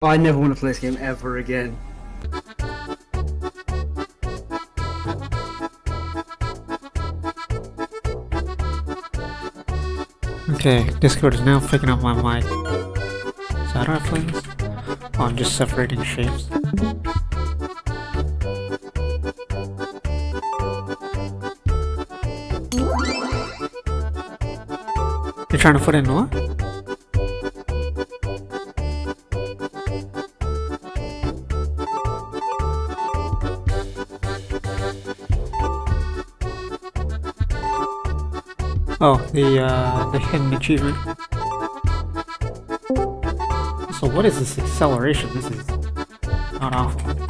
I never want to play this game ever again. Okay, Discord is now picking up my mic. So how do I? Oh, I'm just separating shapes. You're trying to put in what? Oh, the uh, the hidden achievement. So what is this acceleration? This is not awful.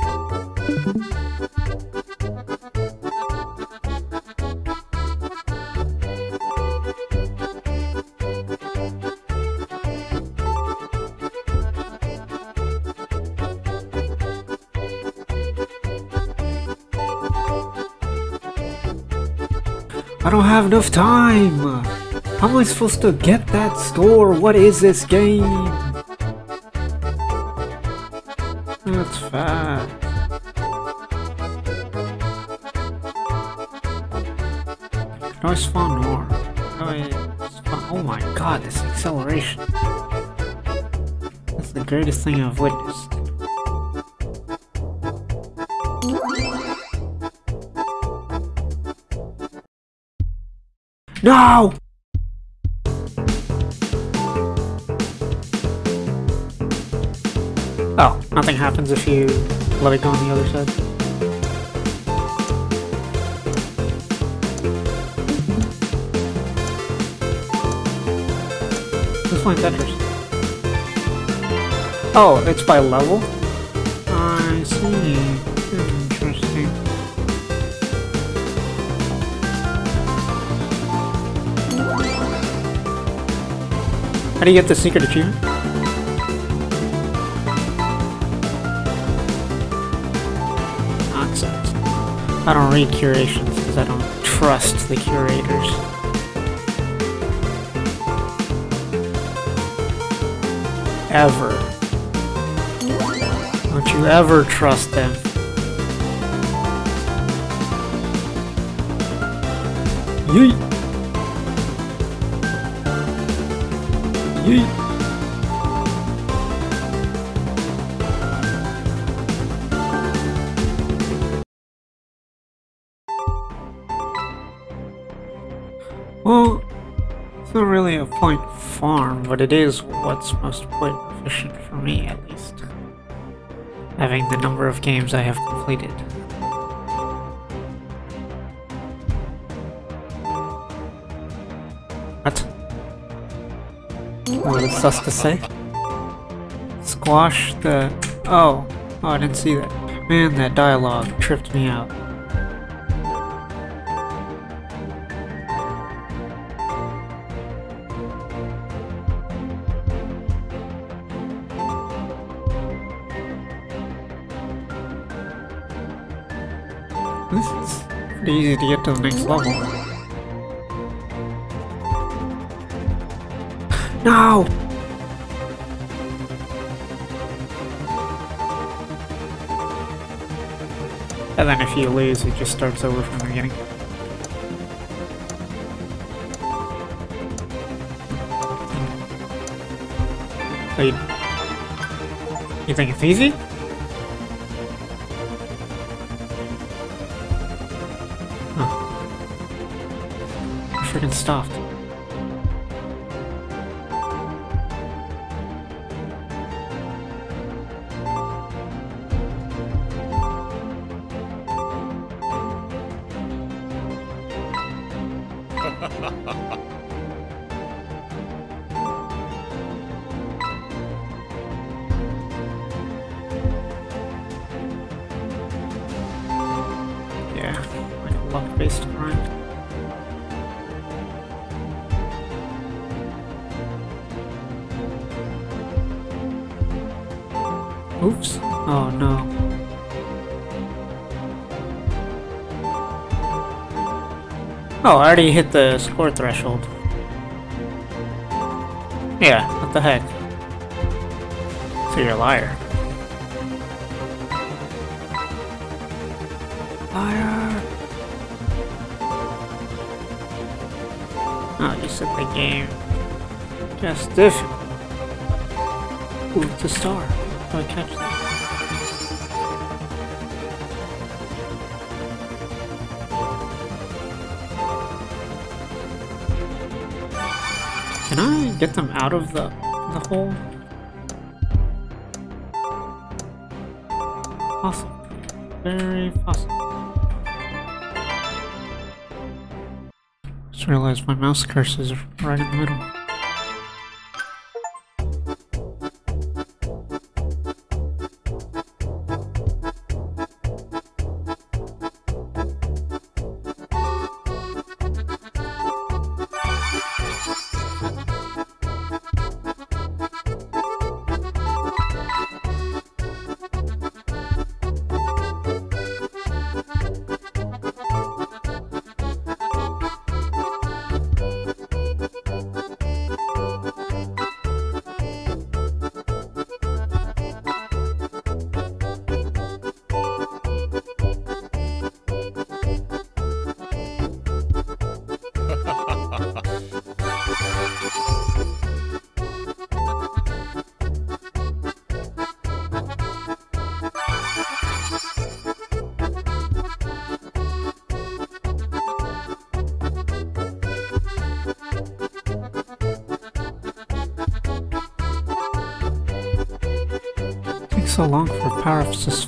I don't have enough time! How am I supposed to get that score? What is this game? That's fast. No, I spawn more. Oh my god, this acceleration. That's the greatest thing I've witnessed. No! Oh, nothing happens if you let it go on the other side. Who's playing Tetris? Oh, it's by level? I see. How do you get the secret achievement? Nonsense. I don't read curations because I don't trust the curators. Ever. Don't you ever trust them. Yeet. Well, it's not really a point farm, but it is what's most point efficient for me, at least. Having the number of games I have completed. Is sus to say? Squash the... Oh. Oh, I didn't see that. Man, that dialogue tripped me out. This is pretty easy to get to the next level. No! And then if you lose, it just starts over from the beginning. So you, think it's easy? Huh. Freaking stopped. Oh, I already hit the score threshold. Yeah, what the heck. So you're a liar. Liar! Oh, you said the game. Just difficult. Ooh, it's a star. I catch that? Get them out of the the hole? Possible. Very possible. Just realized my mouse cursor is right in the middle. So long for power-ups to spawn?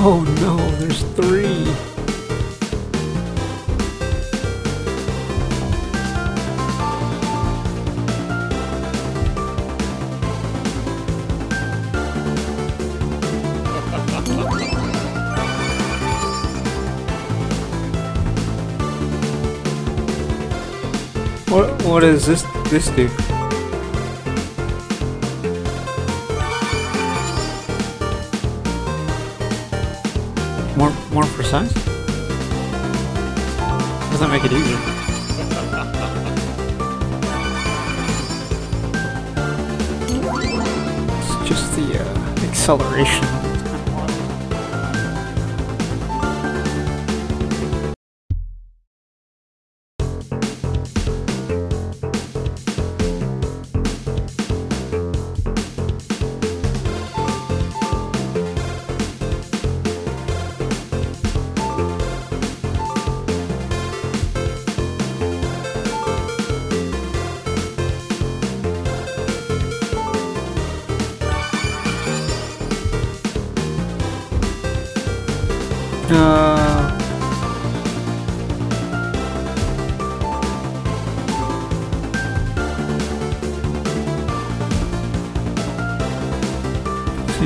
Oh no, there's three. What what does this this do? Doesn't make it easier. It's just the uh, acceleration.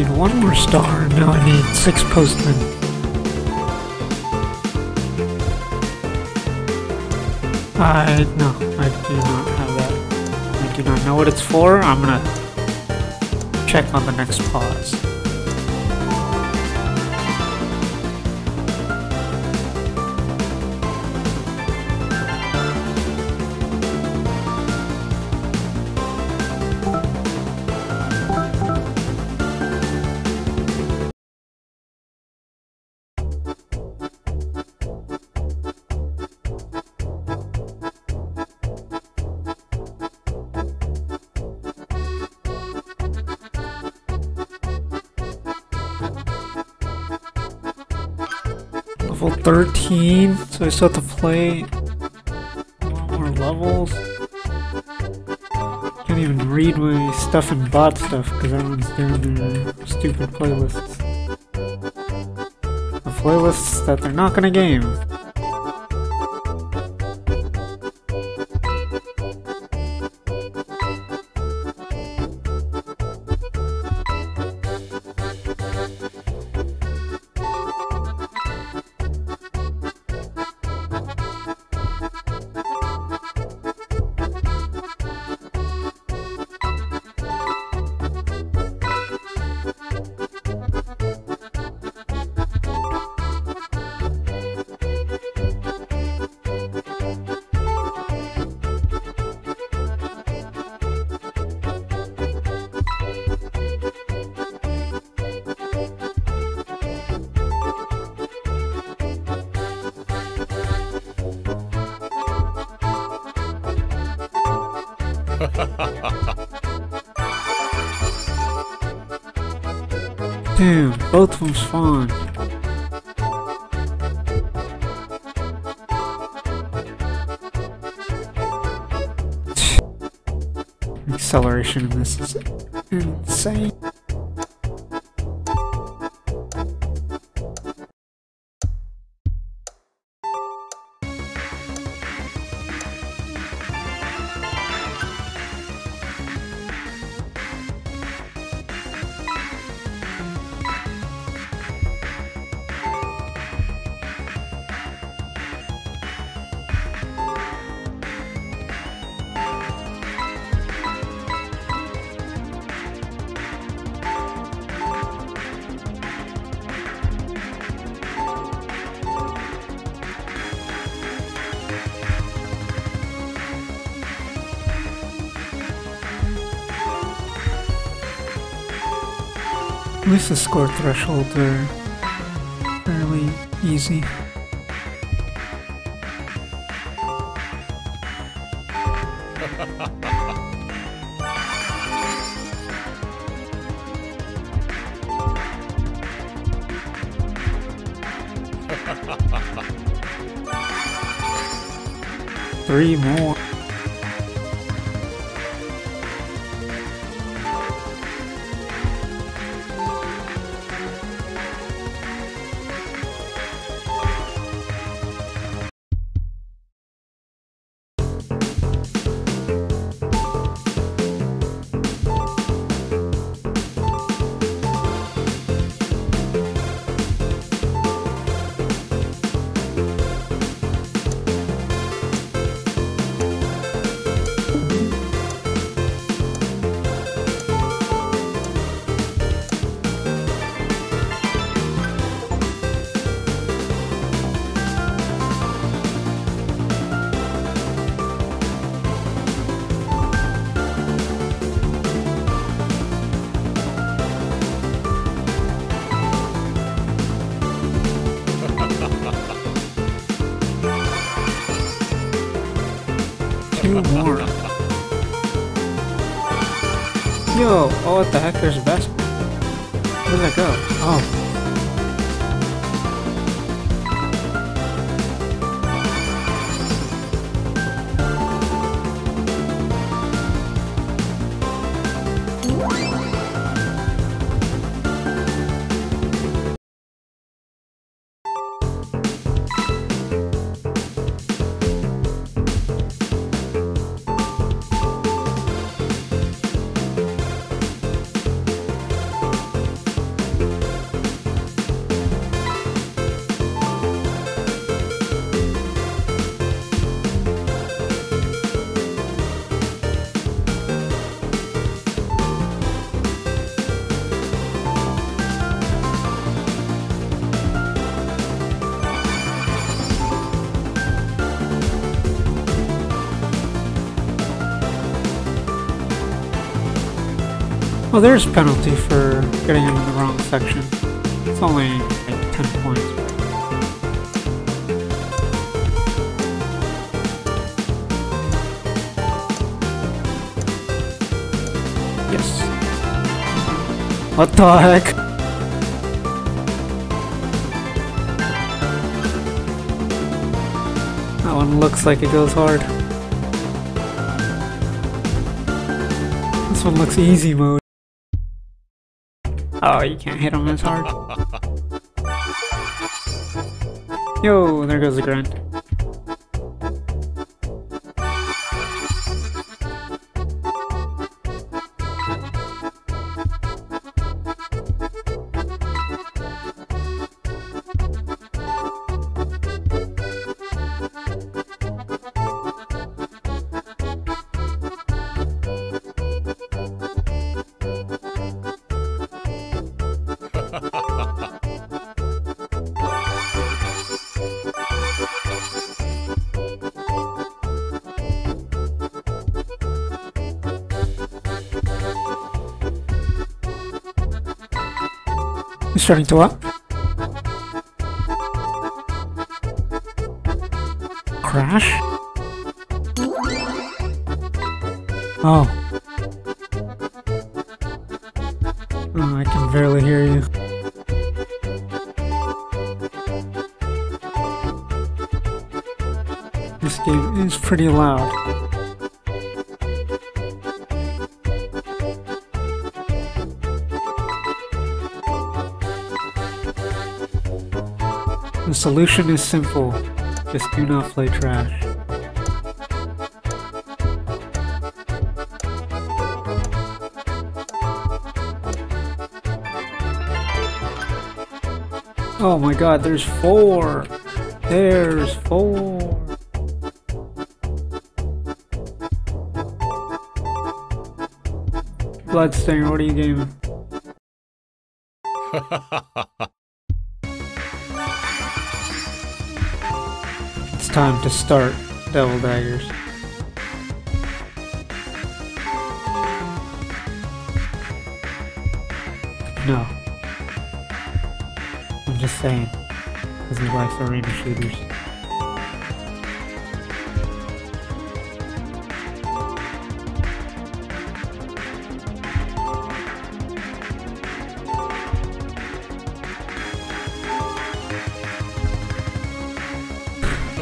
need one more star. Now I need six postmen. I no, I do not have that. I do not know what it's for. I'm gonna check on the next pause. 13, so I still have to play more levels. Can't even read my stuff and bot stuff because everyone's doing their stupid playlists. The playlists that they're not gonna game. Damn, both of them spawn. Acceleration in this is insane. Least the score threshold uh, are fairly easy. Three more. What the heck, there's a basket. Where did that go? Oh. Well, there's penalty for getting into the wrong section. It's only like 10 points. Yes. What the heck? That one looks like it goes hard. This one looks easy mode. Oh, you can't hit him as hard. Yo, there goes the grunt. To what? Crash? Oh. Oh, I can barely hear you. This game is pretty loud. Solution is simple. Just do not play trash. Oh my god, there's four! There's four! Bloodstainer, what are you gaming? time to start Devil Daggers. No. I'm just saying. Because he likes arena shooters.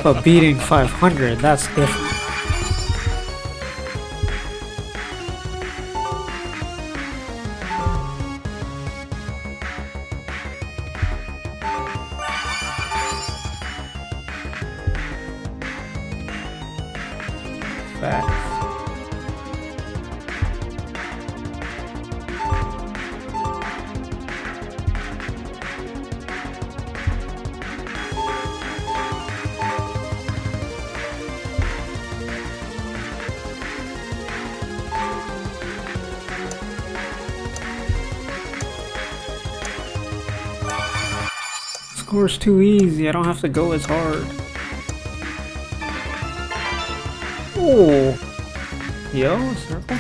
But beating 500, that's different. Score's too easy, I don't have to go as hard. Oh! Yo, circle?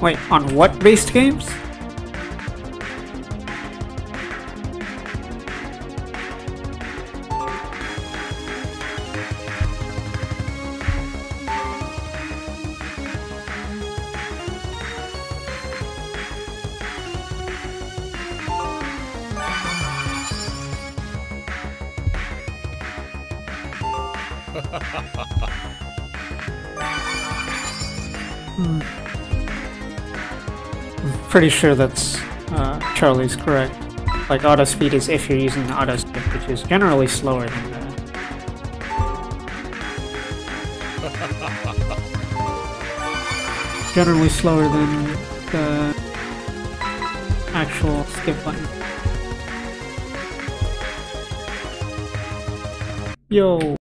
Wait, on what based games? Pretty sure that's uh, Charlie's correct. Like auto speed is if you're using the auto skip, which is generally slower than that. Generally slower than the actual skip button. Yo.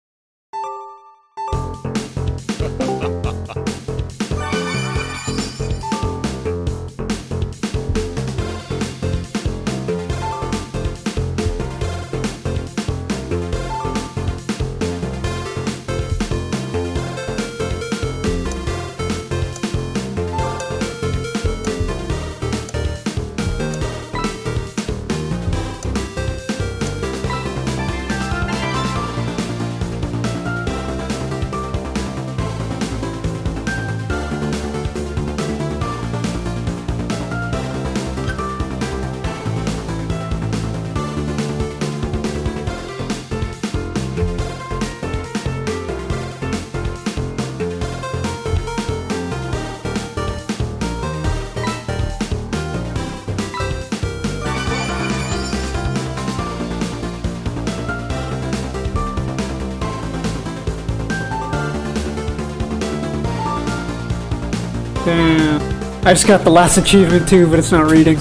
I just got the last achievement too, but it's not reading.